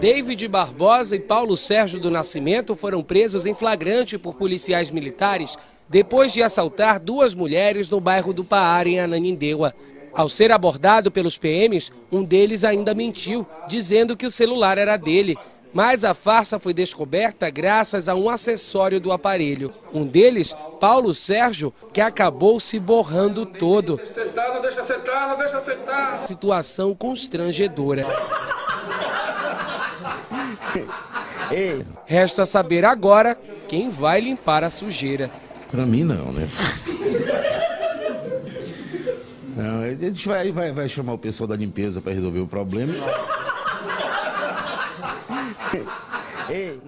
David Barbosa e Paulo Sérgio do Nascimento foram presos em flagrante por policiais militares depois de assaltar duas mulheres no bairro do Paar, em Ananindeua. Ao ser abordado pelos PMs, um deles ainda mentiu, dizendo que o celular era dele. Mas a farsa foi descoberta graças a um acessório do aparelho. Um deles, Paulo Sérgio, que acabou se borrando todo. Deixa sentar, não deixa sentar, não deixa sentar. Situação constrangedora. Resta saber agora quem vai limpar a sujeira. Pra mim não, né? Não, a gente vai, vai, vai chamar o pessoal da limpeza para resolver o problema. Ei.